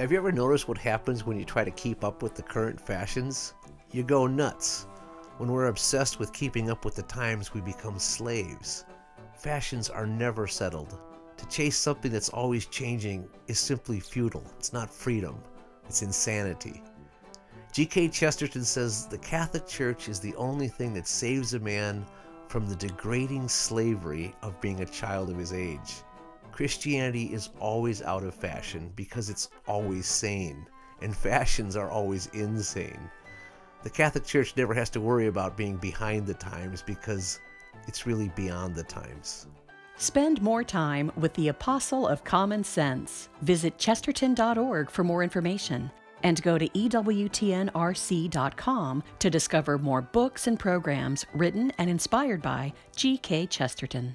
Have you ever noticed what happens when you try to keep up with the current fashions? You go nuts. When we're obsessed with keeping up with the times, we become slaves. Fashions are never settled. To chase something that's always changing is simply futile. It's not freedom, it's insanity. G.K. Chesterton says the Catholic Church is the only thing that saves a man from the degrading slavery of being a child of his age. Christianity is always out of fashion because it's always sane, and fashions are always insane. The Catholic Church never has to worry about being behind the times because it's really beyond the times. Spend more time with the Apostle of Common Sense. Visit chesterton.org for more information and go to EWTNRC.com to discover more books and programs written and inspired by G.K. Chesterton.